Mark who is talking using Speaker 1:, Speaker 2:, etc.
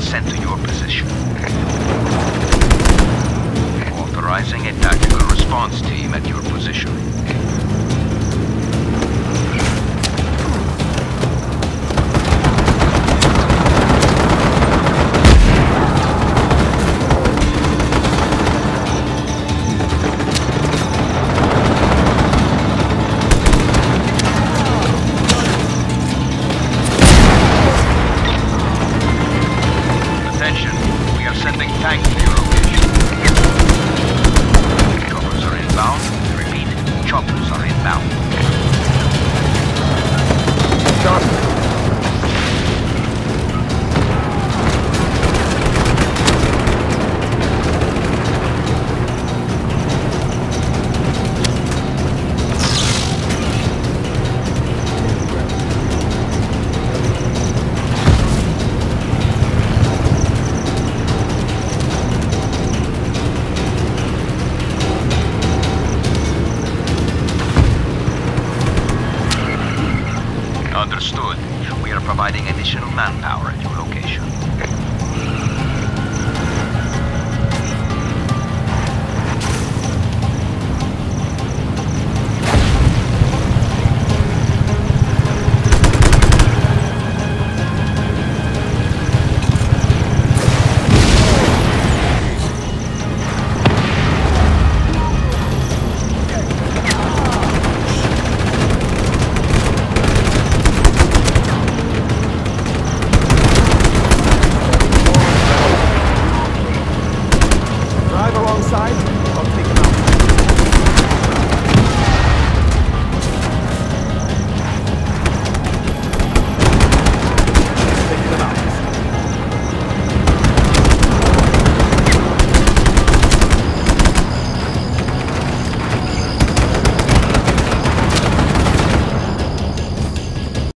Speaker 1: sent to your position. Authorizing a tactical response team at your position. Are Understood. We are providing additional manpower at your location.